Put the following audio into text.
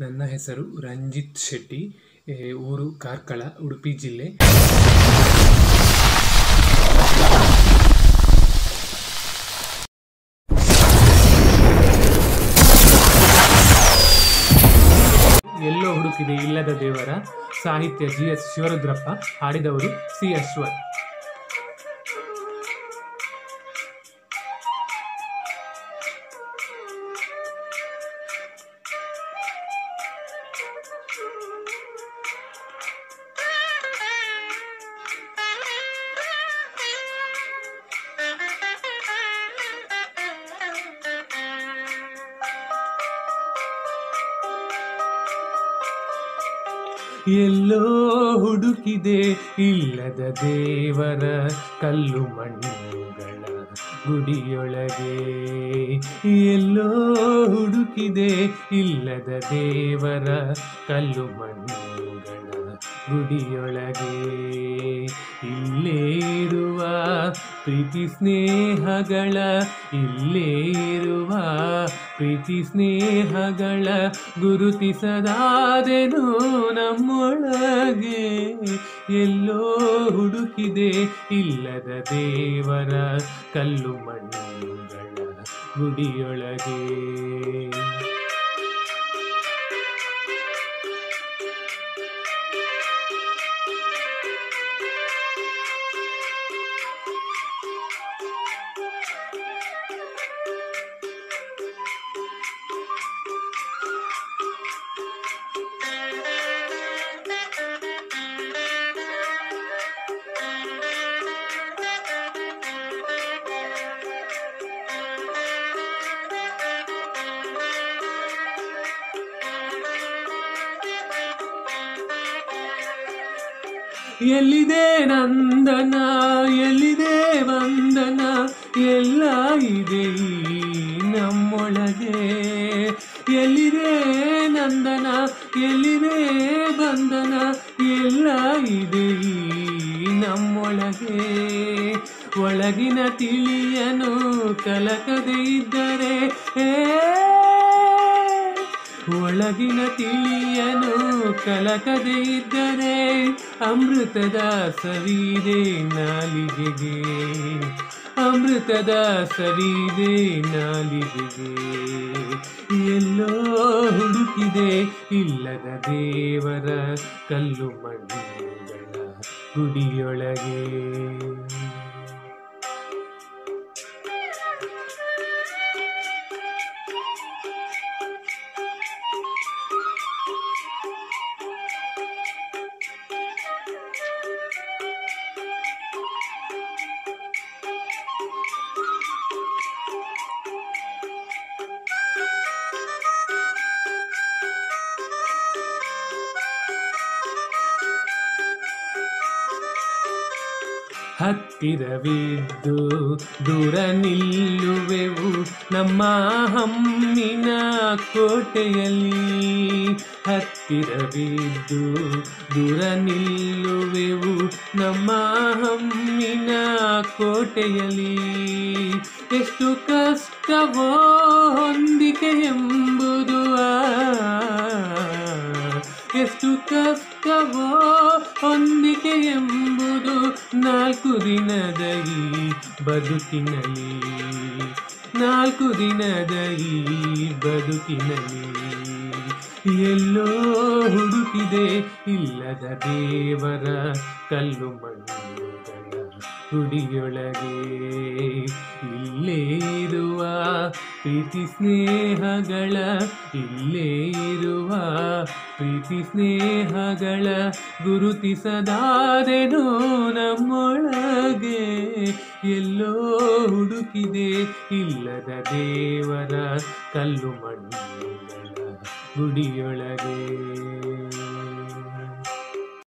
ನನ್ನ ಹೆಸರು ರಂಜಿತ್ ಶೆಟ್ಟಿ ಊರು ಕಾರ್ಕಳ, ಉಡುಪಿ ಜಿಲ್ಲೆ. ಎಲ್ಲೋ ಹುಡುಕಿದೆ ಇಲ್ಲದ ದೇವರ ಸಾಹಿತ್ಯ ಜಿ ಎಸ್ ಶಿವರುದ್ರಪ್ಪ, ಹಾಡಿದವರು ಸಿ ಅಶ್ವಥ್. ಎಲ್ಲೋ ಹುಡುಕಿದೆ ಇಲ್ಲದ ದೇವರ ಕಲ್ಲು ಮಣ್ಣುಗಳ ಗುಡಿಯೊಳಗೆ. ಎಲ್ಲೋ ಹುಡುಕಿದೆ ಇಲ್ಲದ ದೇವರ ಕಲ್ಲು ಮಣ್ಣುಗಳ ಗುಡಿಯೊಳಗೆ. ಇಲ್ಲೇ ಇರುವ ಪ್ರೀತಿ ಸ್ನೇಹಗಳ ಇಲ್ಲೇ ಇರುವ ಪ್ರೀತಿ ಸ್ನೇಹಗಳ ಗುರುತಿಸದಾದೆನು ನಮ್ಮೊಳಗೆ. ಎಲ್ಲೋ ಹುಡುಕಿದೆ ಇಲ್ಲದ ದೇವರ ಕಲ್ಲು ಮಣ್ಣುಗಳ ಗುಡಿಯೊಳಗೆ. ಎಲ್ಲಿದೆ ನಂದನ? ಎಲ್ಲಿದೆ ವಂದನ? ಎಲ್ಲ ಇದೆ ನಮ್ಮೊಳಗೆ. ಎಲ್ಲಿದೆ ನಂದನ? ಎಲ್ಲಿದೆ ಬಂಧನ ಎಲ್ಲ ಇದೆ ನಮ್ಮೊಳಗೆ. ಒಳಗಿನ ತಿಳಿಯನು ಕಲಕದೇ ಇದ್ದರೆ, ಏ ಒಳಗಿನ ತಿಳಿಯನು ಕಲಕದೆ ಇದ್ದರೆ ಅಮೃತದ ಸವಿದೆ ನಾಲಿಗೆಗೆ. ಅಮೃತದ ಸವಿದೆ ನಾಲಿಗೆಗೆ. ಎಲ್ಲೋ ಹುಡುಕಿದೆ ಇಲ್ಲದ ದೇವರ ಕಲ್ಲು ಮಣ್ಣುಗಳ ಗುಡಿಯೊಳಗೆ. ಹತ್ತಿರವಿದ್ದು ದೂರ ನಿಲ್ಲುವೆವು ನಮ್ಮ ಹಮ್ಮಿನ ಕೋಟೆಯಲ್ಲಿ. ಹತ್ತಿರವಿದ್ದು ದೂರ ನಿಲ್ಲುವೆವು ನಮ್ಮ ಹಮ್ಮಿನ ಕೋಟೆಯಲ್ಲಿ. ಎಷ್ಟು ಕಷ್ಟವೋ ಹೊಂದಿಕೆ ಎಂಬುದು ಎಷ್ಟು ಕಷ್ಟವೋ ಹೊಂದಿಕೆ ಎಂಬುದು ನಾಲ್ಕು ದಿನದ ಈ ಬದುಕಿನಲ್ಲಿ ನಾಲ್ಕು ದಿನದ ಈ ಬದುಕಿನಲ್ಲಿ ಎಲ್ಲೋ ಹುಡುಕಿದೆ ಇಲ್ಲದ ದೇವರ ಕಲ್ಲು ಮಣ್ಣುಗಳ ಗುಡಿಯೊಳಗೆ ಇಲ್ಲೇ ಇರುವ ಪ್ರೀತಿ ಸ್ನೇಹಗಳ ಇಲ್ಲೇ ಇರುವ ಪ್ರೀತಿ ಸ್ನೇಹಗಳ ಗುರುತಿಸದಾದೆನು ನಮ್ಮೊಳಗೆ. ಎಲ್ಲೋ ಹುಡುಕಿದೆ ಇಲ್ಲದ ದೇವರ ಕಲ್ಲು ಮಣ್ಣುಗಳ ಗುಡಿಯೊಳಗೆ.